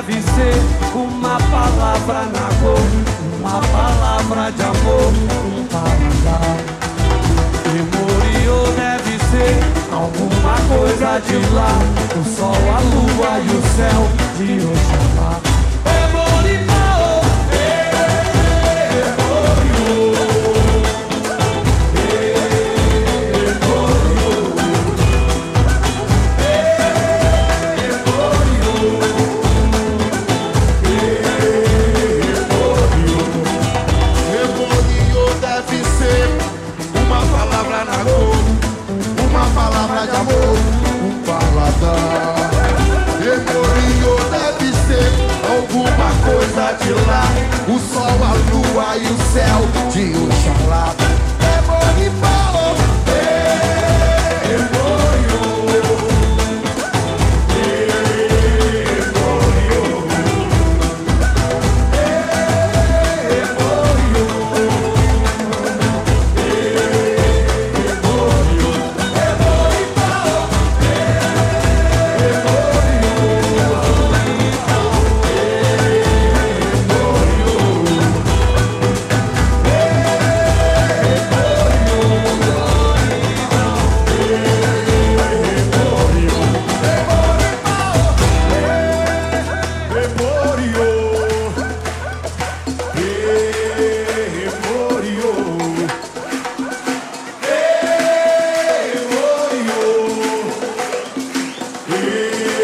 deve ser uma palavra na cor, uma palavra de amor, um paladar. Memoriou deve ser alguma coisa de lá, o sol, a lua e o céu de hoje. De amor, um paladar. Remolinho deve ser alguma coisa de lá, o sol, a lua e o céu de Oxalá. Hey.